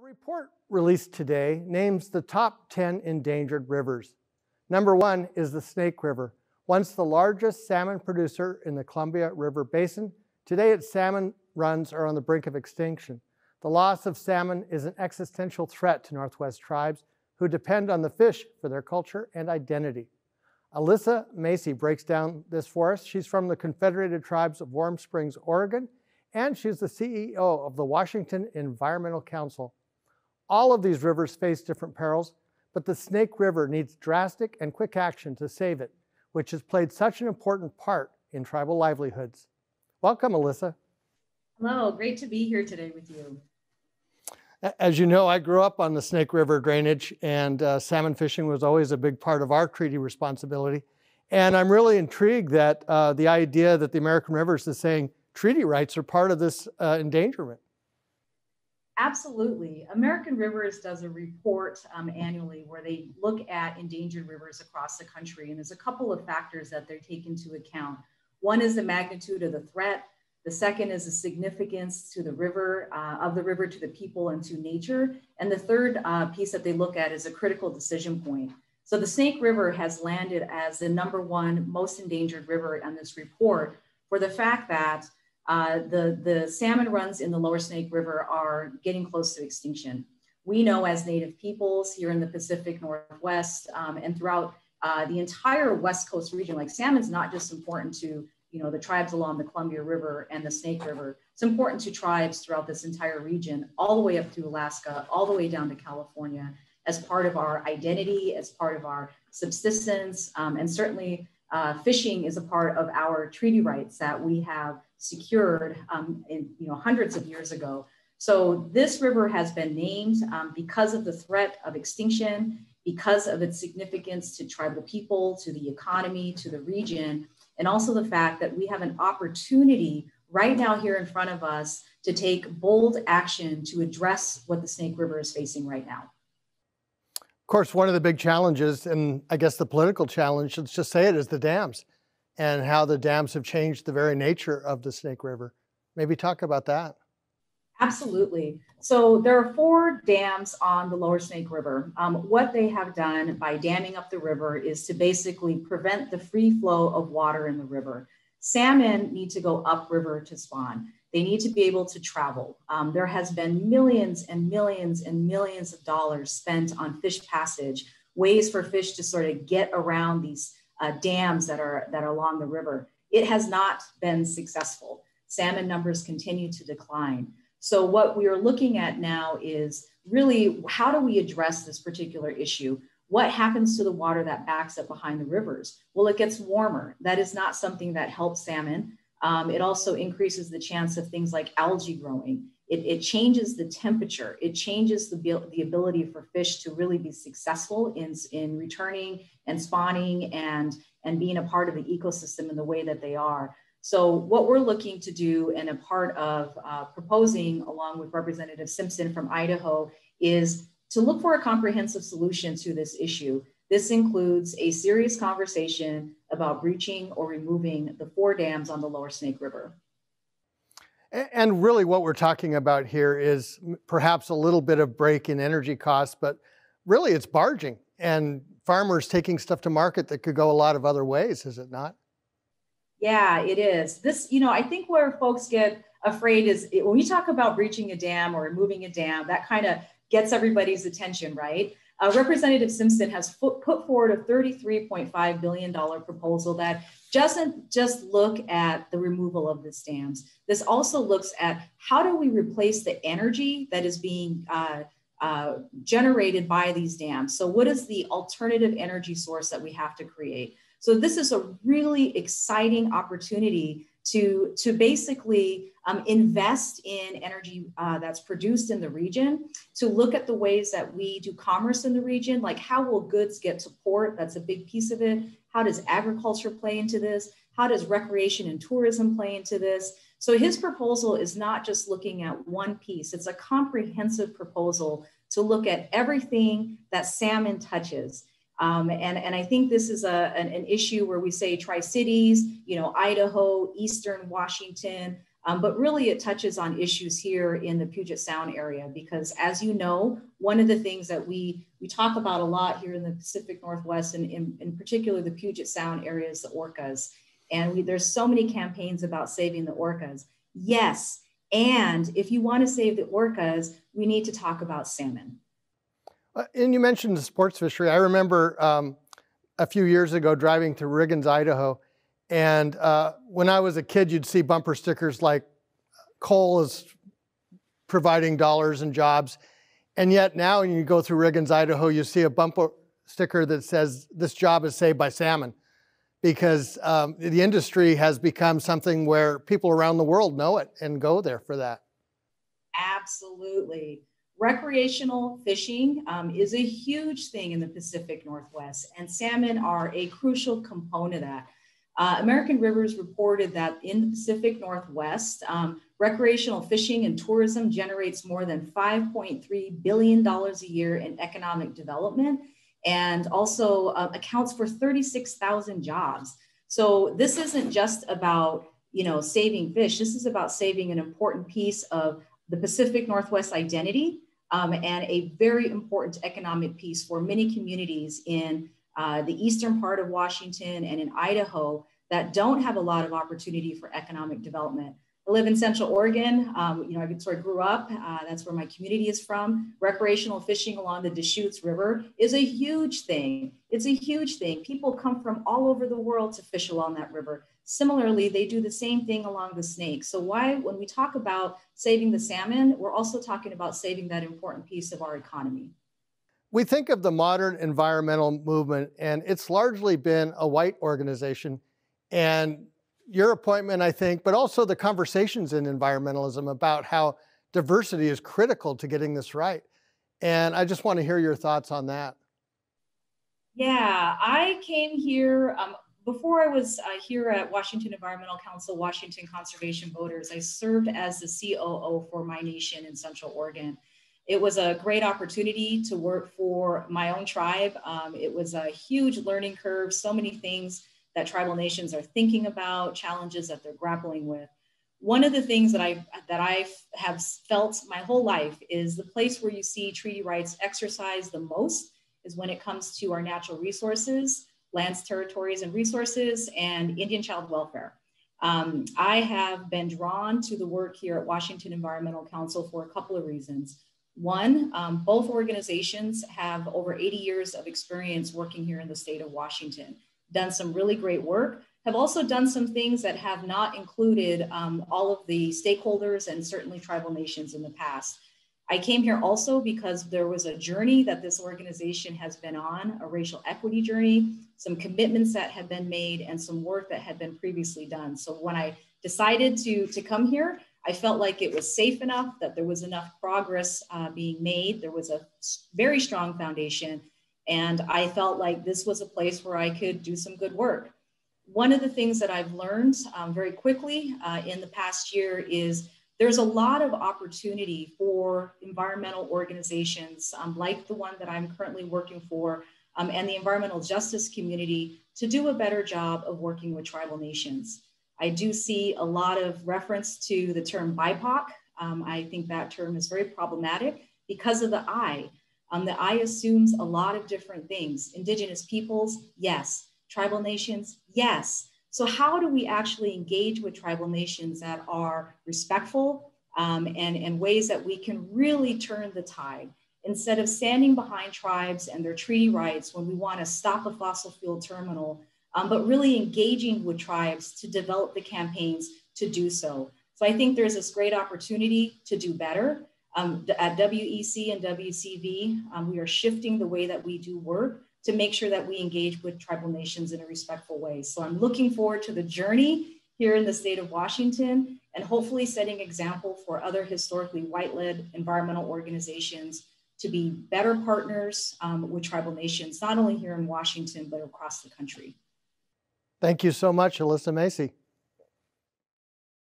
A report released today names the top 10 endangered rivers. Number one is the Snake River, once the largest salmon producer in the Columbia River Basin. Today, its salmon runs are on the brink of extinction. The loss of salmon is an existential threat to Northwest tribes who depend on the fish for their culture and identity. Alyssa Macy breaks down this for us. She's from the Confederated Tribes of Warm Springs, Oregon, and she's the CEO of the Washington Environmental Council. All of these rivers face different perils, but the Snake River needs drastic and quick action to save it, which has played such an important part in tribal livelihoods. Welcome, Alyssa. Hello, great to be here today with you. As you know, I grew up on the Snake River drainage, and uh, salmon fishing was always a big part of our treaty responsibility. And I'm really intrigued that uh, the idea that the American Rivers is saying treaty rights are part of this uh, endangerment. Absolutely. American Rivers does a report um, annually where they look at endangered rivers across the country. And there's a couple of factors that they take into account. One is the magnitude of the threat. The second is the significance to the river, uh, of the river to the people and to nature. And the third uh, piece that they look at is a critical decision point. So the Snake River has landed as the number one most endangered river on this report for the fact that uh, the, the salmon runs in the lower Snake River are getting close to extinction. We know as Native peoples here in the Pacific Northwest um, and throughout uh, the entire West Coast region, like salmon's not just important to you know the tribes along the Columbia River and the Snake River. It's important to tribes throughout this entire region, all the way up to Alaska, all the way down to California, as part of our identity, as part of our subsistence, um, and certainly uh, fishing is a part of our treaty rights that we have secured um, in, you know, hundreds of years ago. So this river has been named um, because of the threat of extinction, because of its significance to tribal people, to the economy, to the region, and also the fact that we have an opportunity right now here in front of us to take bold action to address what the Snake River is facing right now. Of course, one of the big challenges, and I guess the political challenge, let's just say it, is the dams and how the dams have changed the very nature of the Snake River. Maybe talk about that. Absolutely. So there are four dams on the lower Snake River. Um, what they have done by damming up the river is to basically prevent the free flow of water in the river. Salmon need to go upriver to spawn. They need to be able to travel. Um, there has been millions and millions and millions of dollars spent on fish passage, ways for fish to sort of get around these uh, dams that are, that are along the river. It has not been successful. Salmon numbers continue to decline. So what we are looking at now is really how do we address this particular issue? What happens to the water that backs up behind the rivers? Well, it gets warmer. That is not something that helps salmon. Um, it also increases the chance of things like algae growing. It, it changes the temperature. It changes the, the ability for fish to really be successful in, in returning and spawning and, and being a part of the ecosystem in the way that they are. So what we're looking to do and a part of uh, proposing along with Representative Simpson from Idaho is to look for a comprehensive solution to this issue. This includes a serious conversation about breaching or removing the four dams on the lower Snake River. And really what we're talking about here is perhaps a little bit of break in energy costs, but really it's barging and farmers taking stuff to market that could go a lot of other ways, is it not? Yeah, it is. This, you know, I think where folks get afraid is when we talk about breaching a dam or removing a dam, that kind of gets everybody's attention, right? Uh, Representative Simpson has put forward a $33.5 billion proposal that doesn't just look at the removal of the dams. This also looks at how do we replace the energy that is being uh, uh, generated by these dams. So what is the alternative energy source that we have to create? So this is a really exciting opportunity to, to basically um, invest in energy uh, that's produced in the region, to look at the ways that we do commerce in the region, like how will goods get to port? That's a big piece of it. How does agriculture play into this? How does recreation and tourism play into this? So his proposal is not just looking at one piece, it's a comprehensive proposal to look at everything that salmon touches. Um, and, and I think this is a, an, an issue where we say Tri-Cities, you know, Idaho, Eastern Washington, Um, but really, it touches on issues here in the Puget Sound area because, as you know, one of the things that we we talk about a lot here in the Pacific Northwest and in, in particular the Puget Sound areas, the orcas. And we, there's so many campaigns about saving the orcas. Yes, and if you want to save the orcas, we need to talk about salmon. Uh, and you mentioned the sports fishery. I remember um, a few years ago driving to Riggins, Idaho, and uh, when I was a kid, you'd see bumper stickers like coal is providing dollars and jobs. And yet now when you go through Riggins, Idaho, you see a bumper sticker that says this job is saved by salmon because um, the industry has become something where people around the world know it and go there for that. Absolutely. Recreational fishing um, is a huge thing in the Pacific Northwest, and salmon are a crucial component of that. Uh, American Rivers reported that in the Pacific Northwest, um, recreational fishing and tourism generates more than $5.3 billion a year in economic development and also uh, accounts for 36,000 jobs. So this isn't just about you know saving fish. This is about saving an important piece of the Pacific Northwest identity um, and a very important economic piece for many communities in uh, the eastern part of Washington and in Idaho that don't have a lot of opportunity for economic development. I live in Central Oregon. Um, you know, I sort of grew up. Uh, that's where my community is from. Recreational fishing along the Deschutes River is a huge thing. It's a huge thing. People come from all over the world to fish along that river. Similarly, they do the same thing along the Snake. So why, when we talk about saving the salmon, we're also talking about saving that important piece of our economy. We think of the modern environmental movement, and it's largely been a white organization and your appointment, I think, but also the conversations in environmentalism about how diversity is critical to getting this right. And I just want to hear your thoughts on that. Yeah, I came here um, before I was uh, here at Washington Environmental Council, Washington Conservation Voters. I served as the COO for my nation in Central Oregon. It was a great opportunity to work for my own tribe. Um, it was a huge learning curve, so many things that tribal nations are thinking about, challenges that they're grappling with. One of the things that I that I have felt my whole life is the place where you see treaty rights exercised the most is when it comes to our natural resources, lands, territories, and resources, and Indian child welfare. Um, I have been drawn to the work here at Washington Environmental Council for a couple of reasons. One, um, both organizations have over 80 years of experience working here in the state of Washington done some really great work, have also done some things that have not included um, all of the stakeholders and certainly tribal nations in the past. I came here also because there was a journey that this organization has been on, a racial equity journey, some commitments that have been made, and some work that had been previously done. So when I decided to, to come here, I felt like it was safe enough, that there was enough progress uh, being made. There was a very strong foundation and I felt like this was a place where I could do some good work. One of the things that I've learned um, very quickly uh, in the past year is there's a lot of opportunity for environmental organizations um, like the one that I'm currently working for um, and the environmental justice community to do a better job of working with tribal nations. I do see a lot of reference to the term BIPOC. Um, I think that term is very problematic because of the I. Um, the I assumes a lot of different things. Indigenous peoples, yes. Tribal nations, yes. So how do we actually engage with tribal nations that are respectful um, and, and ways that we can really turn the tide? Instead of standing behind tribes and their treaty rights when we want to stop a fossil fuel terminal, um, but really engaging with tribes to develop the campaigns to do so. So I think there's this great opportunity to do better. Um, at WEC and WCV, um, we are shifting the way that we do work to make sure that we engage with tribal nations in a respectful way. So I'm looking forward to the journey here in the state of Washington and hopefully setting example for other historically white-led environmental organizations to be better partners um, with tribal nations, not only here in Washington, but across the country. Thank you so much, Alyssa Macy.